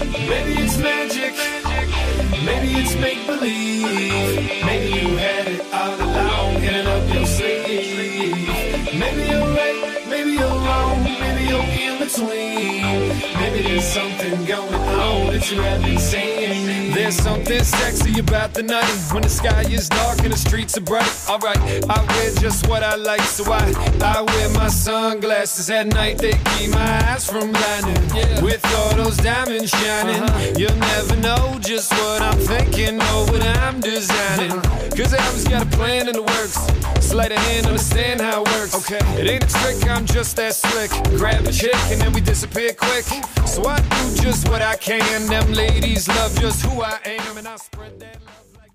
Maybe it's magic. Maybe it's make believe. Maybe you had it all along in and up your sleeve. Maybe you're right. Maybe you're wrong. Maybe you're in between. Maybe there's something going on that you haven't seen. There's something sexy about the night when the sky is dark and the streets are bright. Alright, I wear just what I like, so I, I wear my sunglasses at night. They keep my eyes from blinding. With all those diamonds shining, uh-huh. you'll never know just what I'm thinking or what I'm designing. Uh-uh. Cause I always got a plan in the works. Sleight of hand, understand how it works. Okay, it ain't a trick, I'm just that slick. Grab a chick and then we disappear quick. So I do just what I can. Them ladies love just who I I am, and I spread that love like.